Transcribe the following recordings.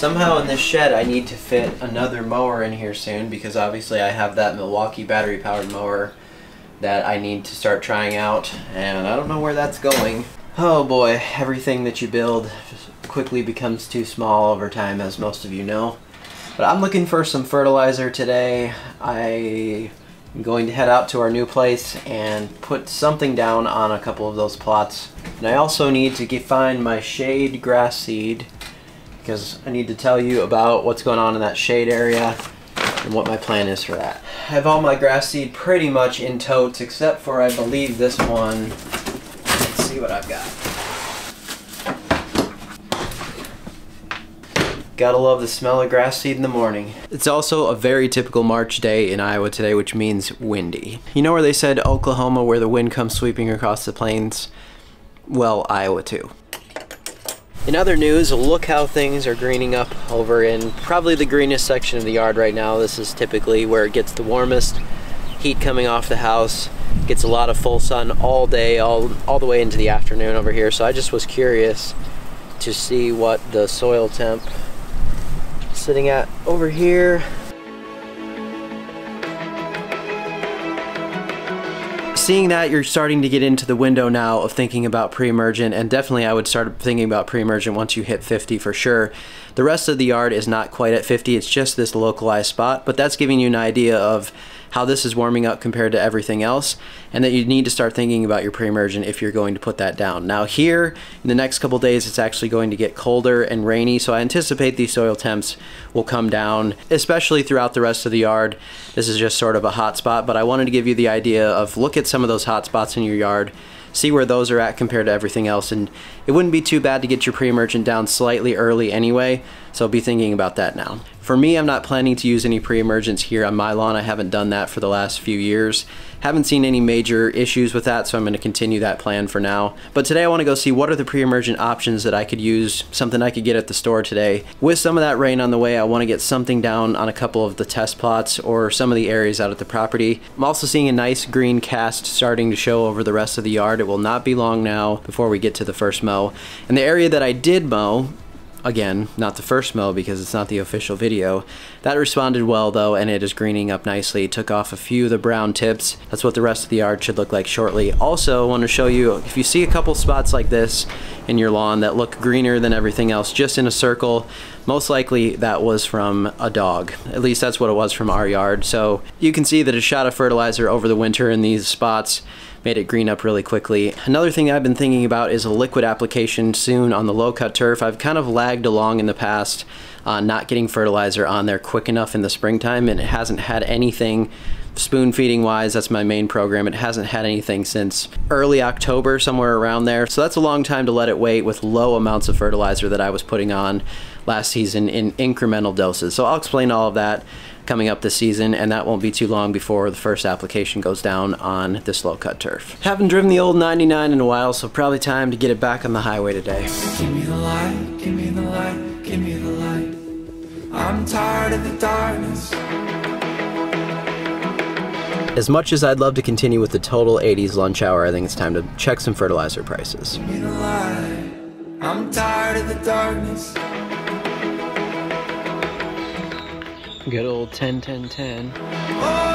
Somehow in this shed I need to fit another mower in here soon because obviously I have that Milwaukee battery powered mower that I need to start trying out and I don't know where that's going. Oh boy, everything that you build quickly becomes too small over time as most of you know. But I'm looking for some fertilizer today. I am going to head out to our new place and put something down on a couple of those plots. And I also need to find my shade grass seed because I need to tell you about what's going on in that shade area and what my plan is for that. I have all my grass seed pretty much in totes except for I believe this one. Let's see what I've got. Gotta love the smell of grass seed in the morning. It's also a very typical March day in Iowa today, which means windy. You know where they said Oklahoma where the wind comes sweeping across the plains? Well, Iowa too. In other news, look how things are greening up over in probably the greenest section of the yard right now. This is typically where it gets the warmest. Heat coming off the house, gets a lot of full sun all day, all, all the way into the afternoon over here. So I just was curious to see what the soil temp sitting at over here. Seeing that you're starting to get into the window now of thinking about pre-emergent and definitely I would start thinking about pre-emergent once you hit 50 for sure. The rest of the yard is not quite at 50, it's just this localized spot, but that's giving you an idea of how this is warming up compared to everything else, and that you need to start thinking about your pre-emergent if you're going to put that down. Now here, in the next couple days, it's actually going to get colder and rainy, so I anticipate these soil temps will come down, especially throughout the rest of the yard. This is just sort of a hot spot, but I wanted to give you the idea of look at some of those hot spots in your yard, see where those are at compared to everything else. And it wouldn't be too bad to get your pre-emergent down slightly early anyway, so be thinking about that now. For me, I'm not planning to use any pre-emergence here on my lawn. I haven't done that for the last few years. Haven't seen any major issues with that, so I'm going to continue that plan for now. But today I want to go see what are the pre-emergent options that I could use, something I could get at the store today. With some of that rain on the way, I want to get something down on a couple of the test plots or some of the areas out at the property. I'm also seeing a nice green cast starting to show over the rest of the yard. It will not be long now before we get to the first mow. And the area that I did mow, again, not the first mow because it's not the official video. That responded well though, and it is greening up nicely. It took off a few of the brown tips. That's what the rest of the yard should look like shortly. Also, I want to show you, if you see a couple spots like this in your lawn that look greener than everything else, just in a circle, most likely that was from a dog. At least that's what it was from our yard. So you can see that a shot of fertilizer over the winter in these spots made it green up really quickly. Another thing I've been thinking about is a liquid application soon on the low cut turf. I've kind of lagged along in the past uh, not getting fertilizer on there quick enough in the springtime and it hasn't had anything spoon feeding wise that's my main program it hasn't had anything since early October somewhere around there so that's a long time to let it wait with low amounts of fertilizer that I was putting on last season in incremental doses so I'll explain all of that coming up this season, and that won't be too long before the first application goes down on this low cut turf. Haven't driven the old 99 in a while, so probably time to get it back on the highway today. Give me the light, give me the light, give me the light. I'm tired of the darkness. As much as I'd love to continue with the total 80s lunch hour, I think it's time to check some fertilizer prices. I'm tired of the darkness. Good old 10 10 10. Oh,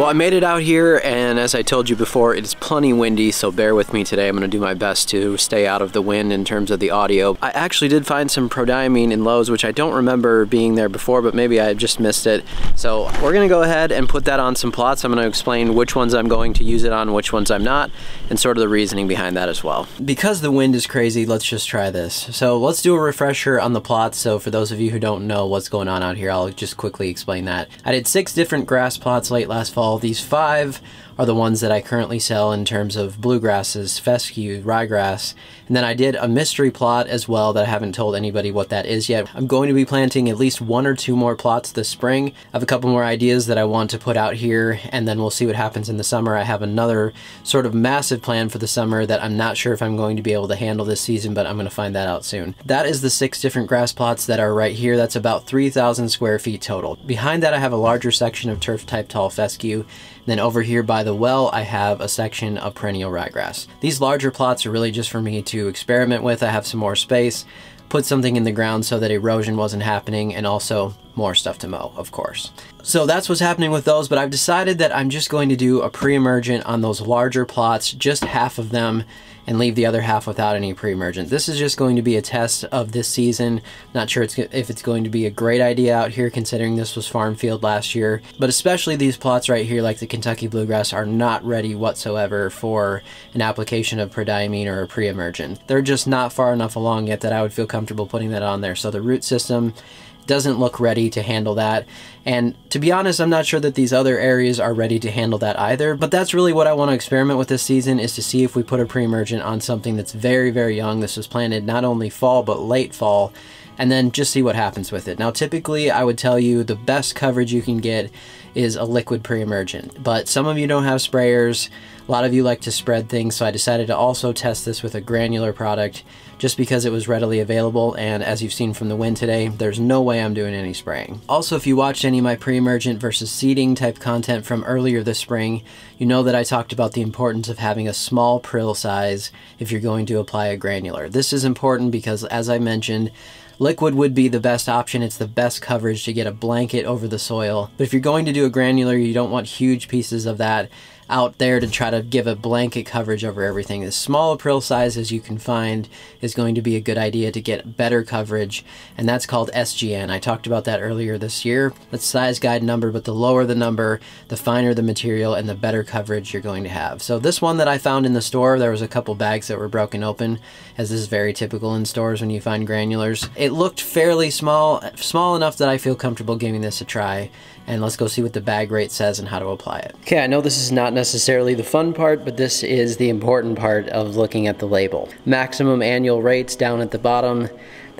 Well, I made it out here, and as I told you before, it is plenty windy, so bear with me today. I'm going to do my best to stay out of the wind in terms of the audio. I actually did find some prodiamine in Lowe's, which I don't remember being there before, but maybe I just missed it. So we're going to go ahead and put that on some plots. I'm going to explain which ones I'm going to use it on, which ones I'm not, and sort of the reasoning behind that as well. Because the wind is crazy, let's just try this. So let's do a refresher on the plots. So for those of you who don't know what's going on out here, I'll just quickly explain that. I did six different grass plots late last fall these five are the ones that I currently sell in terms of bluegrasses, fescue, ryegrass. And then I did a mystery plot as well that I haven't told anybody what that is yet. I'm going to be planting at least one or two more plots this spring. I have a couple more ideas that I want to put out here and then we'll see what happens in the summer. I have another sort of massive plan for the summer that I'm not sure if I'm going to be able to handle this season, but I'm going to find that out soon. That is the six different grass plots that are right here. That's about 3,000 square feet total. Behind that I have a larger section of turf type tall fescue then over here by the well, I have a section of perennial ryegrass. These larger plots are really just for me to experiment with. I have some more space, put something in the ground so that erosion wasn't happening, and also more stuff to mow, of course. So that's what's happening with those, but I've decided that I'm just going to do a pre-emergent on those larger plots, just half of them, and leave the other half without any pre-emergent. This is just going to be a test of this season. Not sure it's, if it's going to be a great idea out here considering this was farm field last year, but especially these plots right here like the Kentucky Bluegrass are not ready whatsoever for an application of prodiamine or a pre-emergent. They're just not far enough along yet that I would feel comfortable putting that on there. So the root system doesn't look ready to handle that. And to be honest, I'm not sure that these other areas are ready to handle that either, but that's really what I want to experiment with this season is to see if we put a pre-emergent on something that's very, very young. This was planted not only fall, but late fall, and then just see what happens with it. Now, typically I would tell you the best coverage you can get is a liquid pre-emergent, but some of you don't have sprayers. A lot of you like to spread things, so I decided to also test this with a granular product just because it was readily available and as you've seen from the wind today, there's no way I'm doing any spraying. Also, if you watched any of my pre-emergent versus seeding type content from earlier this spring, you know that I talked about the importance of having a small prill size if you're going to apply a granular. This is important because as I mentioned, Liquid would be the best option. It's the best coverage to get a blanket over the soil. But if you're going to do a granular, you don't want huge pieces of that out there to try to give a blanket coverage over everything. As small a prill size as you can find is going to be a good idea to get better coverage, and that's called SGN. I talked about that earlier this year. That's size guide number, but the lower the number, the finer the material and the better coverage you're going to have. So this one that I found in the store, there was a couple bags that were broken open, as this is very typical in stores when you find granulars. It looked fairly small, small enough that I feel comfortable giving this a try and let's go see what the bag rate says and how to apply it. Okay, I know this is not necessarily the fun part, but this is the important part of looking at the label. Maximum annual rates down at the bottom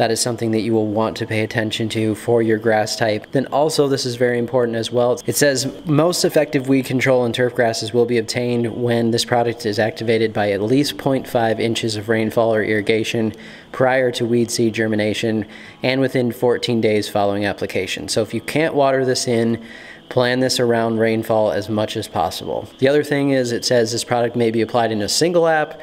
that is something that you will want to pay attention to for your grass type. Then also this is very important as well. It says most effective weed control in turf grasses will be obtained when this product is activated by at least 0.5 inches of rainfall or irrigation prior to weed seed germination and within 14 days following application. So if you can't water this in, plan this around rainfall as much as possible. The other thing is it says this product may be applied in a single app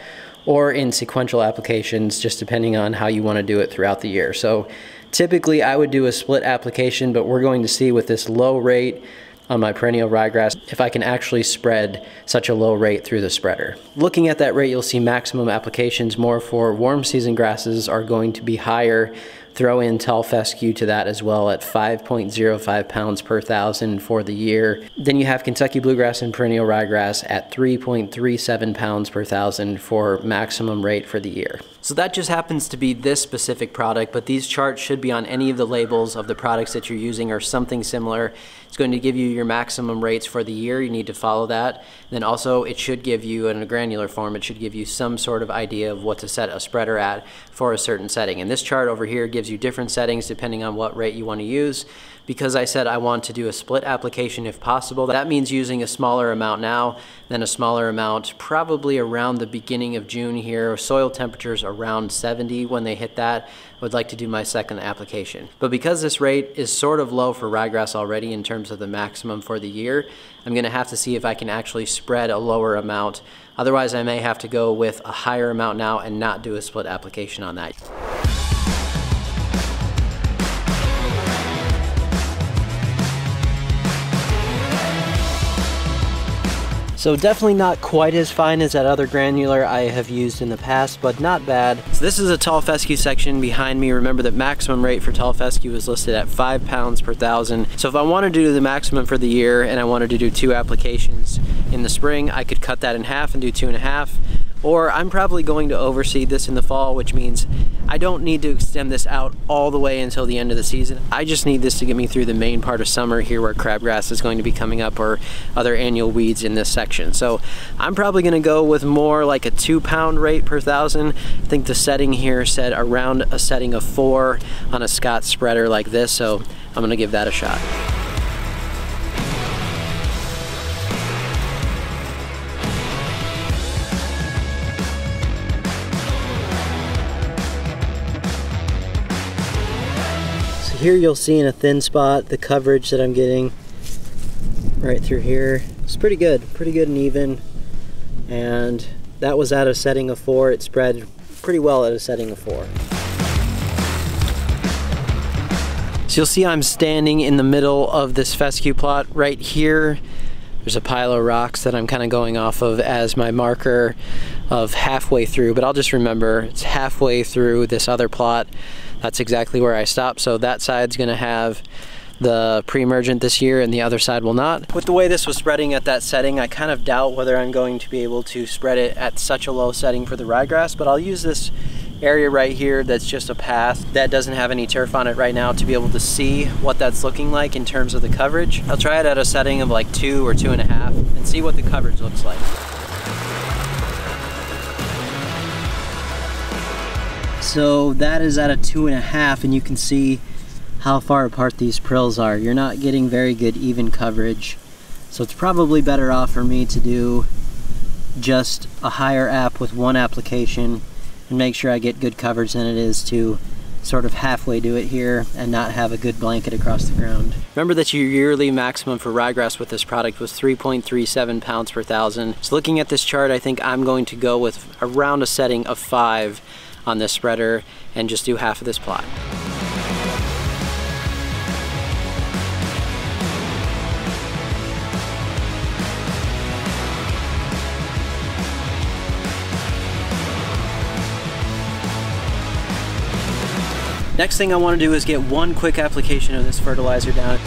or in sequential applications, just depending on how you want to do it throughout the year. So typically I would do a split application, but we're going to see with this low rate on my perennial ryegrass if I can actually spread such a low rate through the spreader. Looking at that rate, you'll see maximum applications more for warm season grasses are going to be higher Throw in tall fescue to that as well at 5.05 pounds per thousand for the year. Then you have Kentucky bluegrass and perennial ryegrass at 3.37 pounds per thousand for maximum rate for the year. So that just happens to be this specific product, but these charts should be on any of the labels of the products that you're using or something similar. It's going to give you your maximum rates for the year. You need to follow that. Then also it should give you in a granular form, it should give you some sort of idea of what to set a spreader at for a certain setting. And this chart over here gives you different settings depending on what rate you want to use because I said I want to do a split application if possible. That means using a smaller amount now, then a smaller amount probably around the beginning of June here. Soil temperatures around 70 when they hit that. I would like to do my second application. But because this rate is sort of low for ryegrass already in terms of the maximum for the year, I'm gonna have to see if I can actually spread a lower amount. Otherwise, I may have to go with a higher amount now and not do a split application on that. So definitely not quite as fine as that other granular I have used in the past, but not bad. So this is a tall fescue section behind me. Remember that maximum rate for tall fescue is listed at five pounds per thousand. So if I wanted to do the maximum for the year and I wanted to do two applications in the spring, I could cut that in half and do two and a half or I'm probably going to overseed this in the fall, which means I don't need to extend this out all the way until the end of the season. I just need this to get me through the main part of summer here where crabgrass is going to be coming up or other annual weeds in this section. So I'm probably gonna go with more like a two pound rate per thousand. I think the setting here said around a setting of four on a Scott spreader like this, so I'm gonna give that a shot. Here you'll see in a thin spot the coverage that I'm getting right through here. It's pretty good, pretty good and even. And that was at a setting of four. It spread pretty well at a setting of four. So you'll see I'm standing in the middle of this fescue plot right here. There's a pile of rocks that I'm kind of going off of as my marker of halfway through, but I'll just remember it's halfway through this other plot that's exactly where I stopped. So that side's gonna have the pre-emergent this year and the other side will not. With the way this was spreading at that setting, I kind of doubt whether I'm going to be able to spread it at such a low setting for the ryegrass, but I'll use this area right here that's just a path that doesn't have any turf on it right now to be able to see what that's looking like in terms of the coverage. I'll try it at a setting of like two or two and a half and see what the coverage looks like. So that is at a two and a half and you can see how far apart these prills are. You're not getting very good even coverage. So it's probably better off for me to do just a higher app with one application and make sure I get good coverage than it is to sort of halfway do it here and not have a good blanket across the ground. Remember that your yearly maximum for ryegrass with this product was 3.37 pounds per thousand. So looking at this chart, I think I'm going to go with around a setting of five on this spreader and just do half of this plot. Next thing I want to do is get one quick application of this fertilizer down.